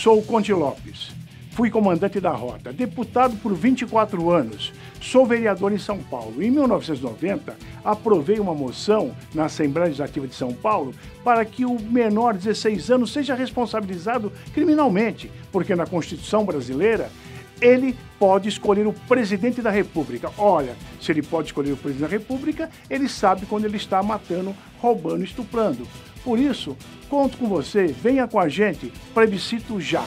Sou o Conte Lopes. Fui comandante da rota, deputado por 24 anos. Sou vereador em São Paulo. Em 1990, aprovei uma moção na Assembleia Legislativa de São Paulo para que o menor de 16 anos seja responsabilizado criminalmente, porque na Constituição brasileira ele pode escolher o presidente da República. Olha, se ele pode escolher o presidente da República, ele sabe quando ele está matando, roubando, estuprando. Por isso, conto com você, venha com a gente, plebiscito já.